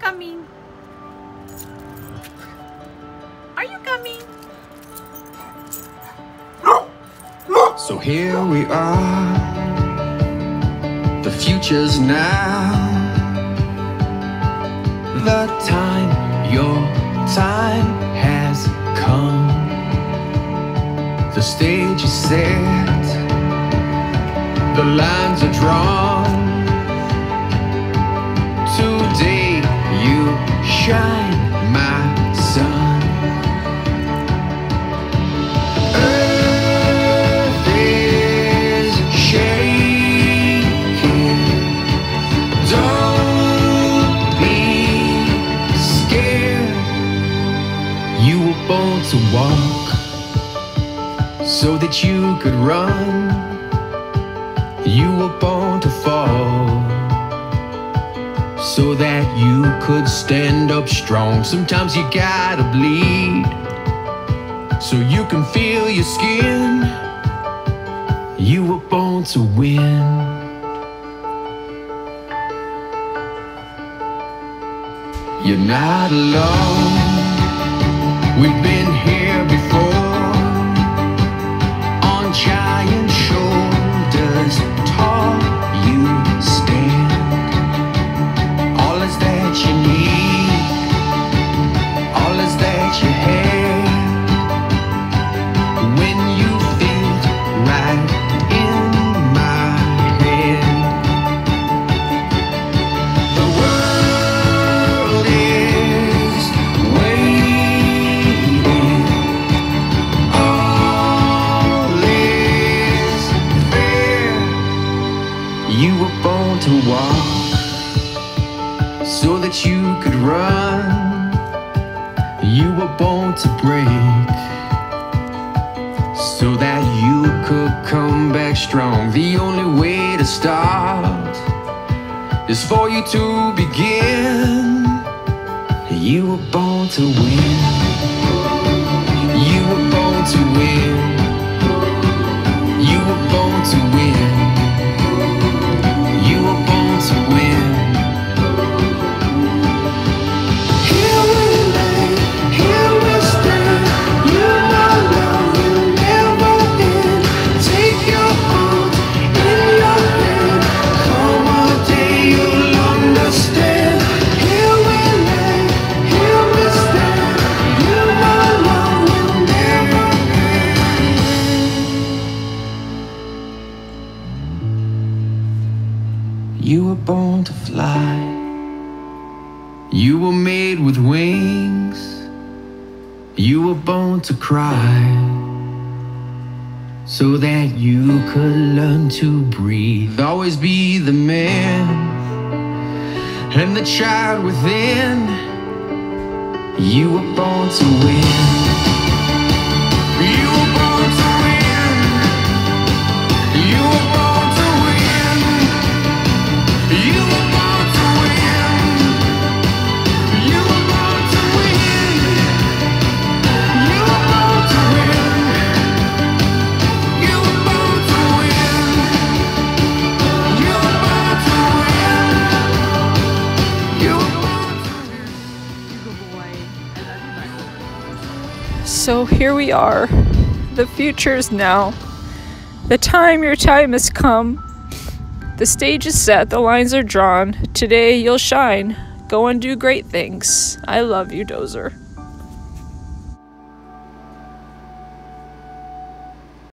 coming? Are you coming? So here we are, the future's now. The time, your time has come. The stage is set, the lines are drawn. Scared. You were born to walk so that you could run. You were born to fall so that you could stand up strong. Sometimes you gotta bleed so you can feel your skin. You were born to win. You're not alone. We've been here You were born to walk so that you could run. You were born to break so that you could come back strong. The only way to start is for you to begin. You were born to win. You were born to fly. You were made with wings. You were born to cry. So that you could learn to breathe. Always be the man and the child within. You were born to win. So here we are. The future's now. The time, your time has come. The stage is set, the lines are drawn. Today you'll shine. Go and do great things. I love you, Dozer.